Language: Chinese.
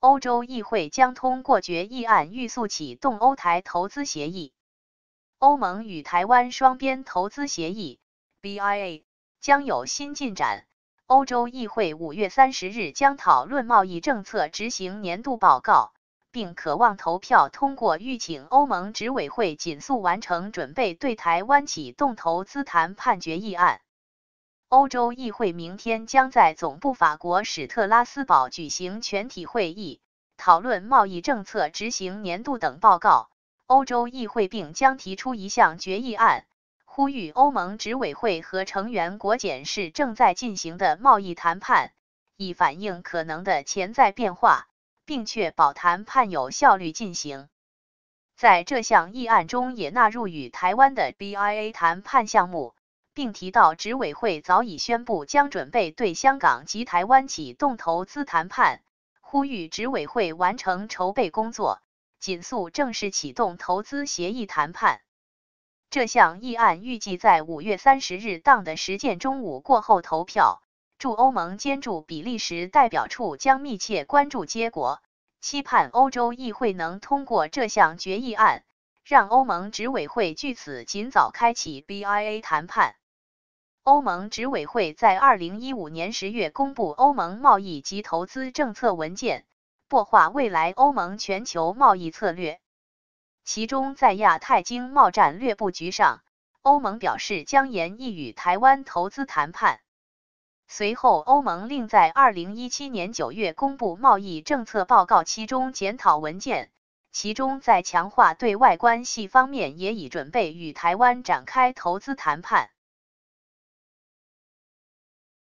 欧洲议会将通过决议案，预速启动欧台投资协议。欧盟与台湾双边投资协议 （BIA） 将有新进展。欧洲议会五月三十日将讨论贸易政策执行年度报告，并渴望投票通过预请欧盟执委会紧速完成准备对台湾启动投资谈判决议案。欧洲议会明天将在总部法国史特拉斯堡举行全体会议，讨论贸易政策执行年度等报告。欧洲议会并将提出一项决议案，呼吁欧盟执委会和成员国检视正在进行的贸易谈判，以反映可能的潜在变化，并确保谈判有效率进行。在这项议案中，也纳入与台湾的 BIA 谈判项目。并提到，执委会早已宣布将准备对香港及台湾启动投资谈判，呼吁执委会完成筹备工作，紧速正式启动投资协议谈判。这项议案预计在五月三十日当的实践中午过后投票。驻欧盟兼驻比利时代表处将密切关注结果，期盼欧洲议会能通过这项决议案，让欧盟执委会据此尽早开启 BIA 谈判。欧盟执委会在二零一五年十月公布欧盟贸易及投资政策文件，擘画未来欧盟全球贸易策略。其中，在亚太经贸战略布局上，欧盟表示将严议与台湾投资谈判。随后，欧盟另在二零一七年九月公布贸易政策报告期中检讨文件，其中在强化对外关系方面也已准备与台湾展开投资谈判。